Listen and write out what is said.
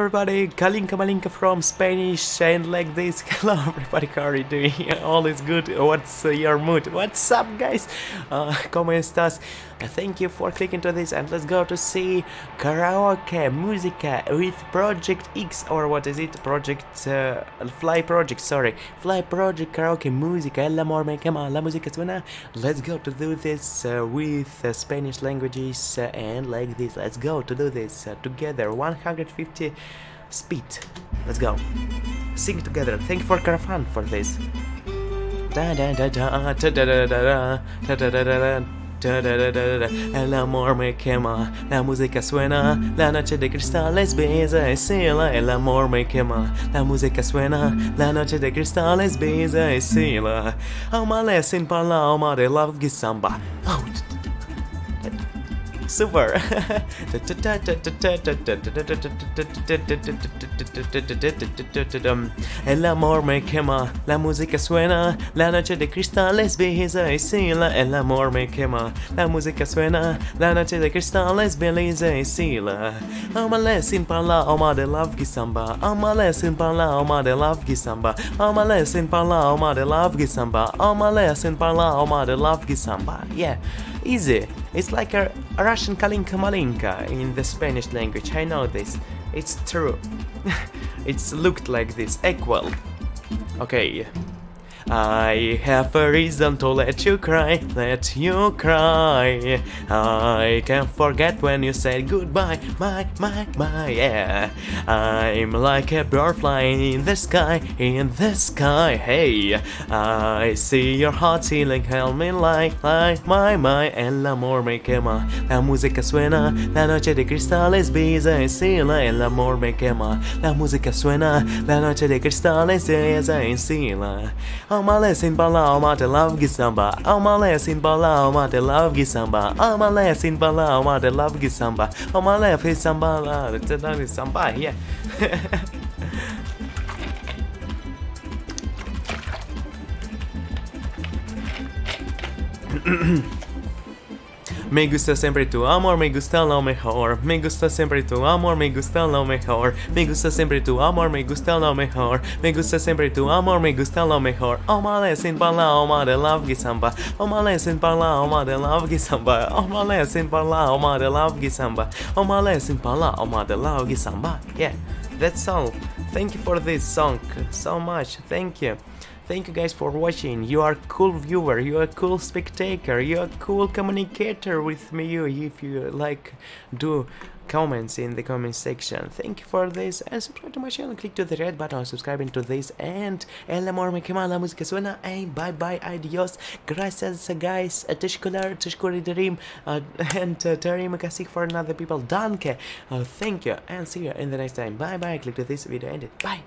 everybody, Kalinka Malinka from Spanish and like this. Hello everybody, how are you doing? All is good. What's uh, your mood? What's up guys? Uh, ¿Cómo estás? Uh, thank you for clicking to this and let's go to see karaoke musica with Project X or what is it? Project uh, Fly Project, sorry. Fly Project karaoke musica. El amor me quema, la música suena. Let's go to do this uh, with uh, Spanish languages uh, and like this. Let's go to do this together. 150 speed. Let's go. Sing together. Thank you for Caravan for this. Da da da da da da da da da da da da El amor me quema, la música suena, la noche de cristales besa y sila. El amor me quema, la música suena, la noche de cristales besa y sila. Amalece en paloma de la samba. Oh, Super! El amor me quema, la música suena, la noche de cristales brilla y sila. El amor me quema, la música suena, la noche de cristales brilla y sila. Amale sin parla, alma de love que samba, amale sin parla, alma de love que samba, amale sin parla, alma de love que samba, amale sin parla, alma de love que samba. Yeah easy. It's like a Russian Kalinka Malinka in the Spanish language, I know this. It's true. it's looked like this, equal. Okay. I have a reason to let you cry, let you cry. I can't forget when you said goodbye, my, my, my, yeah. I'm like a bird flying in the sky, in the sky, hey. I see your heart ceiling, help me like, like, my, my. El amor me quema, la música suena, la noche de cristales besa y sila. El amor me quema, la música suena, la noche de cristales besa y sila. Almalé sin bala, almate love samba. Almalé sin bala, almate love samba. Almalé sin bala, almate love samba. Almalé fez samba lá, samba, yeah. Me gusta siempre tu amor, me gusta lo mejor. Me gusta siempre tu amor, me gusta lo mejor. Me gusta siempre tu amor, me gusta lo mejor. Me gusta siempre tu amor, me gusta lo mejor. Amalece palma de love samba. Amalece palma de love samba. Amalece palma de love samba. Amalece palma de love samba. Oh, oh, oh, yeah, that's all. Thank you for this song so much. Thank you. Thank you guys for watching. You are a cool viewer, you are a cool spectator, you are a cool communicator with me if you like do comments in the comment section. Thank you for this and subscribe to my channel. Click to the red button subscribing to this and el amor me quema la música suena and bye bye adios. Gracias guys. Teshkular, teshkuri dream uh, and uh, terima kasih for another people. Danke. Uh, thank you and see you in the next time. Bye bye. Click to this video ended. Bye.